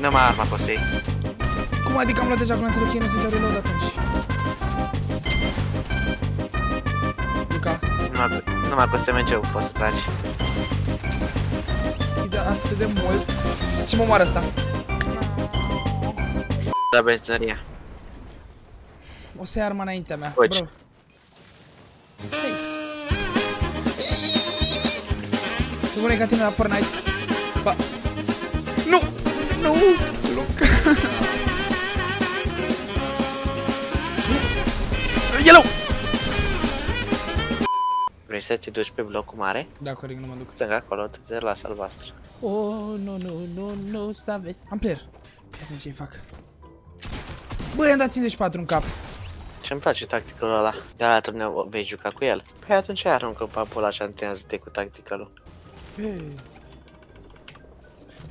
Nu mai arma iei. Cum adică am luat deja glanțele cheie, nu se dă reload atunci? Luca, Numai cu, numai cu SMG-ul poți să tragi. e atât de mult. Și mă moară asta. Da, benzinăria. O să ia arma înaintea mea. Fugi. Bro. Hei. Bune ca tine la Fortnite. Ba. Nu! Nu! Luca! Yellow! Vrei să te duci pe blocul mare? Da, corect, nu mă duc. Stânga acolo, tu te las albastru. Oh, nu, nu, nu, nu, sta vezi. Am player. Ia ce fac. Băi, am dat 54 în cap. Ce-mi place tacticalul ăla. De la tu ne vei juca cu el. Păi atunci aruncă papul ăla și antrenează-te cu tacticalul. Ei.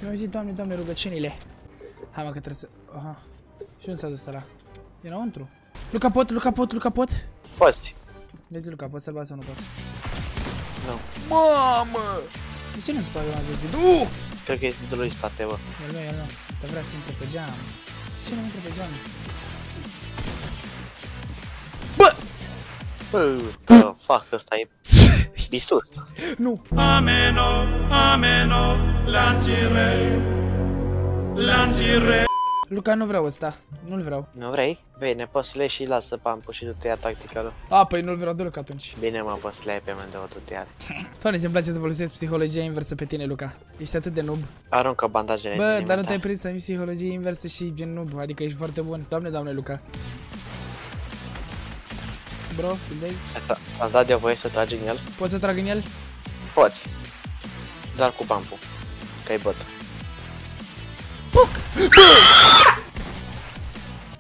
Eu am zis, doamne, doamne, rugăciunile. Hai mă că trebuie să... Aha. Și unde s-a dus ăla? E înăuntru. Luca pot, Luca pot, Luca pot. Poți. Vezi, Luca, pot să-l bat sau nu pot? Nu. Mamă! De ce nu se poate la zis? Uh! Cred că este de lui spate, bă. El nu, el nu. Asta vrea să intre pe geam. De ce nu intră pe geam? Bă! Bă, the fuck, ăsta e bisus. Nu! Ameno, ameno, lancire, lancire. Luca, nu vreau ăsta. Nu-l vreau. Nu vrei? Bine, poți să le iei și lasă pampul și tu te ia tacticalul. A, păi nu-l vreau deloc atunci. Bine, mă, poți să le iei pe amândouă, tu te ia. Doamne, ce-mi place să folosesc psihologia inversă pe tine, Luca. Ești atât de noob. Aruncă bandajele Bă, din dar nu inventar. te-ai prins să mi psihologie inversă și gen noob, adică ești foarte bun. Doamne, doamne, Luca. Bro, gândeai? Ți- Ți-am dat de voie să tragi în el? Poți să trag în el? Poți. Doar cu pampul. Că ai bot. Puc!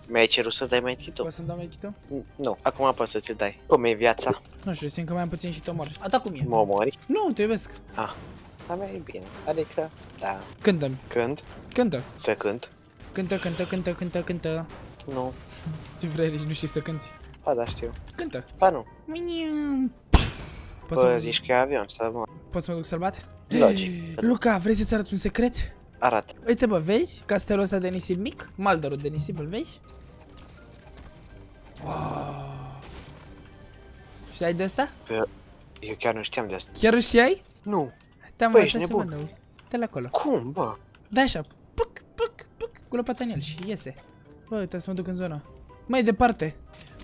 Mi-ai cerut să dai mai titul? Poți să-mi dau mai chitul? Nu, acum poți să ți dai. Cum e viața? Nu știu, simt că mai am puțin și te omor. A ta cum e? Mă omori? Nu, te iubesc. Ah, dar mai e bine. Adică, da. Cântă-mi. Când? Cântă. Să cânt? Cântă, cântă, cântă, cântă, cântă. Nu. Ce vrei, deci nu știi să cânti. Ba, da, știu. Cântă. Ba, nu. Poți Bă, să, zici că e avion, să mă... poți să mă duc să-l bat? Logic. Luca, vrei să-ți arăt un secret? Arată. Uite bă, vezi castelul ăsta de nisip mic? Maldorul de nisip, îl vezi? Wow. Știai de asta? Bă, eu chiar nu știam de asta. Chiar îl știai? Nu. Te-am Băi, arătat ești să nebun. mă Te la acolo. Cum, bă? Da așa, puc, puc, puc, cu lopata în el și iese. Bă, trebuie să mă duc în zonă. Mai departe.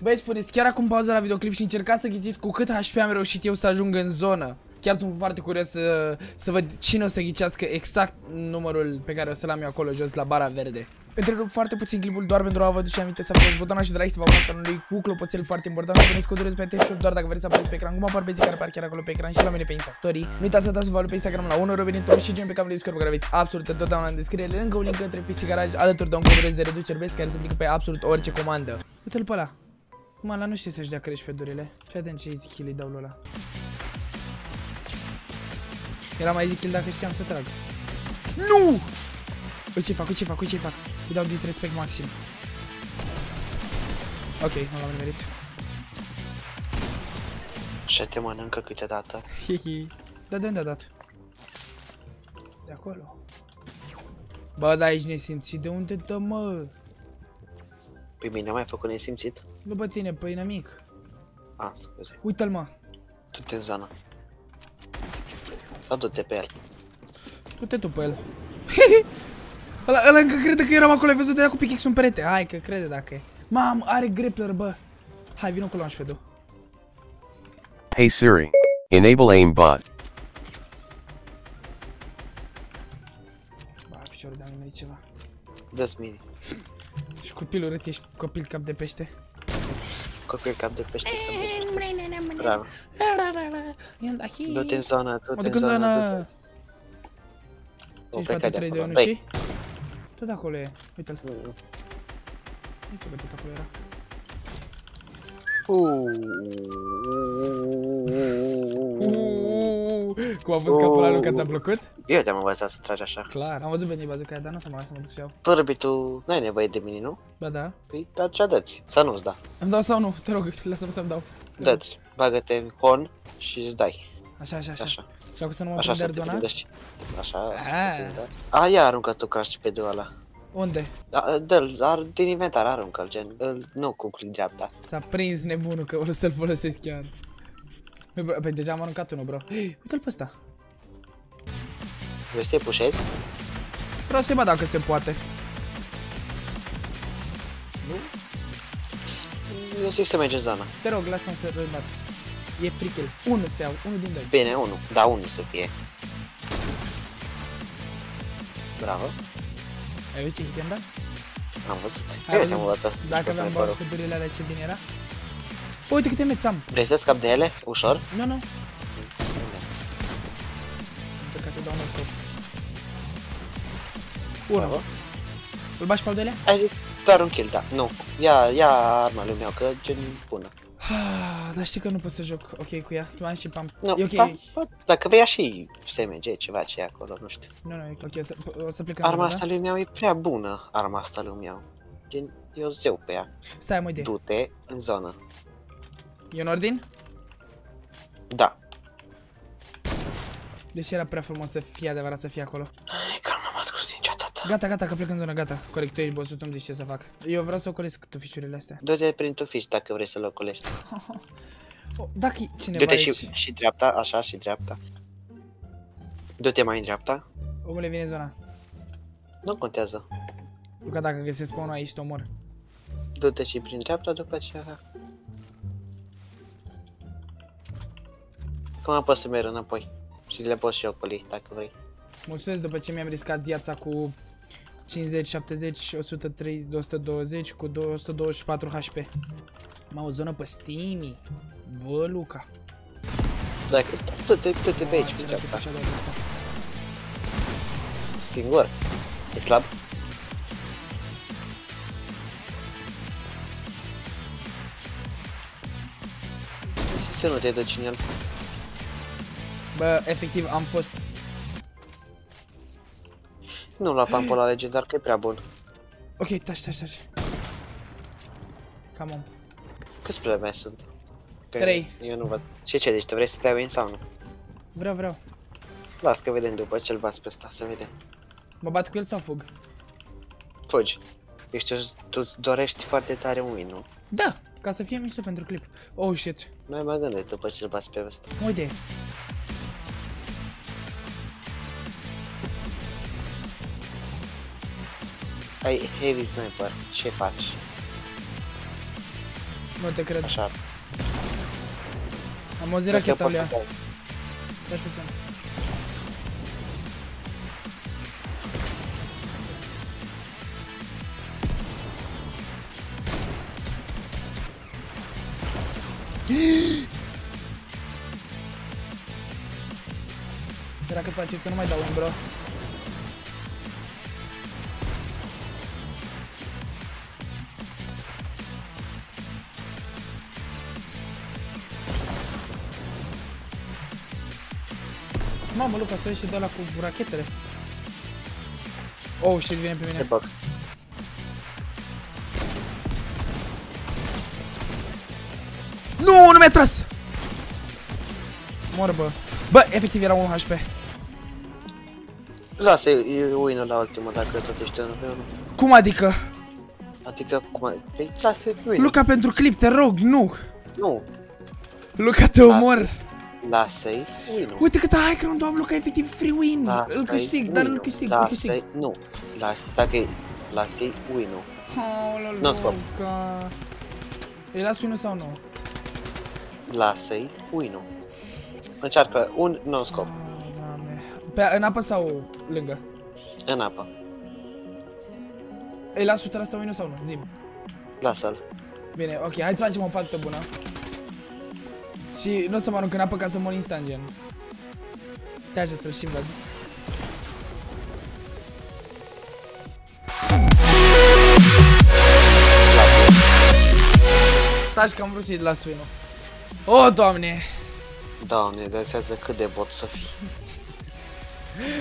Băi, spuneți, chiar acum pauza la videoclip și încercați să ghiciți cu cât HP am reușit eu să ajung în zonă. Chiar sunt foarte curios să, să văd cine o să ghicească exact numărul pe care o să-l am eu acolo jos la bara verde. Întrerup foarte puțin clipul doar pentru a vă duce aminte să apăsați butonul și de like să vă abonați canalului cu clopoțel foarte important. Să puneți codurile pe Shop doar dacă vreți să apăreți pe ecran, cum apar pe zi care apar chiar acolo pe ecran și la mine pe Insta Story. Nu uitați să dați un follow pe Instagram la 1 Robin și gen pe canalul Discord pe care aveți absolut întotdeauna în descriere, lângă un link către PC Garage alături de un cod de reducere best care se aplică pe absolut orice comandă. Uite-l pe ăla. Cum ăla nu știe să-și dea crești pe durile. Și atent ce easy kill îi dau lui ăla. Era mai easy kill dacă știam să trag. Nu! Uite ce fac, uite ce fac, uite ce fac. Îi dau disrespect maxim. Ok, nu l-am nimerit. Și te mănâncă câteodată. Hihi. Dar de unde a dat? De acolo. Bă, da, ești nesimțit. De unde dă, mă? Pe mine m-ai făcut nesimțit? Nu bă tine, păi inamic. Ah, scuze. Uite-l, mă. Du-te în zonă. Sau du-te pe el. Du-te tu pe el. ăla, ăla încă crede că eram acolo, ai văzut de cu pickaxe un perete. Hai că crede dacă e. Mam, are grappler, bă. Hai, vină cu launchpad-ul. Hey Siri. Enable aimbot. Ba, piciorul de-am nimerit ceva. Dă-ți mini. Și copilul urât, ești copil cap de pește. Copil cap de pește să Bravo. Du-te în zonă, Mă du-te duc în în zonă, zonă. du-te. 5, pleca 4, de 3, 2, acolo. 1 Băi. și... Tot acolo e. Uite-l. Mm. Uite ce tot acolo era. Uuuu, Cum a fost capul ăla lui că ți-a plăcut? Eu te-am învățat să tragi așa. Clar, am văzut bine bazuca aia, dar nu o să mă las să mă duc și eu. Bărbi, tu n-ai nevoie de mini, nu? Ba da. Păi atunci dă-ți, să nu-ți da. Îmi dau sau nu? Te rog, lasă-mă să-mi dau. Dă-ți, bagă-te în con și îți dai. Așa, așa, așa. Așa. Și acum să nu mă Așa prinde să te Ardona? prindești. Așa, să Ah. te prindă. A, ia aruncă tu crash pe ăla. Unde? Da, dă-l, ar, din inventar aruncă-l, gen, îl, nu cu click dreapta. S-a prins nebunul că o să-l folosesc chiar. Băi, bro, Păi deja am aruncat unul, bro. Uite-l pe ăsta. Vrei să-i pușezi? Vreau să-i bat dacă se poate. Eu zic să mergi în zona. Te rog, lasă-mă să îl bat. E frichel. Unul se iau, unul din doi. Bine, unul, da, unul să fie. Bravo, Ai văzut ce hit i-am dat? am văzut. Ai Eu văzut? am învățat. Dacă să aveam ne părul. bauscudurile alea, ce bine era. Bă, uite câte meți am. Vrei să scap de ele? Ușor? Nu, nu. Încerca să dau un scop. Bravo. Unul. Îl bași pe al doilea? Ai zis doar un kill, da. Nu. Ia, ia arma lui meu, că gen bună. Ah, dar știi că nu pot să joc ok cu ea. Mai am și pam. Nu, E ok. da, bă, dacă vrei ia și SMG, ceva ce e acolo, nu știu. Nu, nu, e ok. O să, o să plecăm. Arma da? asta lui meu e prea bună, arma asta lui meu. Gen, eu zeu pe ea. Stai, mă, de. Du-te în zonă. E în ordin? Da. Deși era prea frumos să fie adevărat să fie acolo. Ai, că nu m-am ascuns din chat tata. Gata, gata, că plec în zonă, gata. Corect, tu ești bossul, tu îmi zici ce să fac. Eu vreau să ocolesc tufișurile astea. Du-te prin tu fiș dacă vrei să-l ocolești. Oh, dacă e cineva Du-te aici, și, și dreapta, așa, și dreapta. Du-te mai în dreapta. omule vine în zona. Nu contează. Luca, dacă găsesc pe unul aici, te omor. Du-te și prin dreapta după aceea. Cum apăs să merg înapoi? Și le poți și ocoli, dacă vrei. Mulțumesc după ce mi-am riscat viața cu 50, 70, 103, 120 cu 224 HP. Mă, o zonă pe Steamy. Bă, Luca. Dacă, du-te, du-te pe aici, Ce prin rachetă dreapta. și-a dat ăsta. Singur. E slab? Și să nu te duci în el. Bă, efectiv, am fost... Nu lua pampola legendar, că e prea bun. Ok, taci, taci, taci. Cam om. Câți plebe sunt? Că Trei. Eu nu văd. Și ce, deci tu vrei să te win sau nu? Vreau, vreau. Las că vedem după ce-l bați pe ăsta, să vedem. Mă bat cu el sau fug? Fugi. Eu știu, tu îți dorești foarte tare un win, nu? Da, ca să fie mișto pentru clip. Oh, shit. Noi mă gândesc după ce-l bați pe ăsta. Uite. Ai heavy sniper, ce faci? Nu te cred. Așa. Am auzit Crezi că racheta poți lui să ea. dai? Dași pe seama. Era că place să nu mai dau un bro. Mamă, Luca, stai și de la cu rachetele. Oh, shit, vine pe Te mine. bag. Nu, nu mi-a tras! Mor, bă. Bă, efectiv era 1 HP. Lasă, e win la ultimul dacă tot ești unul pe unul. Cum adică? Adică, cum ai... Păi, lasă win Luca, pentru clip, te rog, nu! Nu, Luca, te omor! Lasă-i win Uite cât high ground am, Luca, efectiv free win! Îl câștig, dar îl câștig, îl câștig. Lasă-i, nu, lasă, dacă e, lasă-i win-ul. Oh, Nu scop. Luca. Îi las win sau nu? Lasă-i win-ul. Încearcă un non-scop Ah, Doamne. Pe, în apă sau lângă? în apă. Îi las 100% win sau nu? Zim. Lasă-l. Bine, ok, hai să facem o faptă bună. Și nu o să mă arunc în apă ca să mor instant, gen. Te așa să-l și văd. Stai că am vrut să-i las win O, doamne! Doamne, dă seama cât de bot să fii.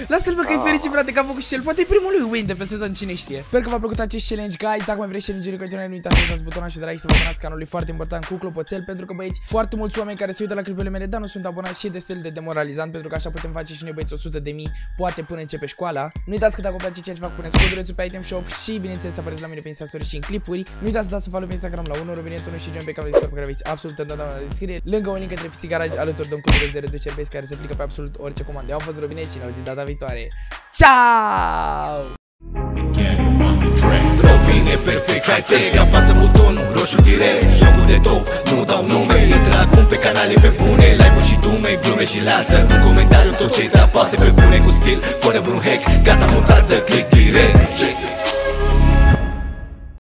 Lasă-l bă că e fericit frate că a făcut și el. Poate e primul lui win de pe sezon, cine știe. Sper că v-a plăcut acest challenge, guys Dacă mai vreți challenge-uri continuare, nu uitați să apăsați butonul și de like să vă abonați canalul e foarte important cu clopoțel Pentru că băieți, foarte mulți oameni care se uită la clipurile mele Dar nu sunt abonați și e destul de demoralizant Pentru că așa putem face și noi băieți 100 de mii Poate până începe școala. Nu uitați că dacă vă place ceea ce fac, puneți codulețul pe item shop Și bineînțeles să apareți la mine pe Insta Story și în clipuri. Nu uitați să dați un follow pe Instagram la 1 Robinetul și join pe canalul Discord pe care aveți absolut întotdeauna la descriere. Lângă un link către PC Garage alături de un cod de reducere base care se aplică pe absolut orice comandă. Eu am fost Robinet și ne auzim data viitoare. Ciao! Robin e perfect, hai te Apasă butonul roșu direct. Jocul de top, nu dau nume Intră acum pe canale pe bune. Live-ul și dume, glume și lasă. Un comentariu tot ce te apasă pe bune Cu stil, fără vreun hack. Gata mutat, dă click direct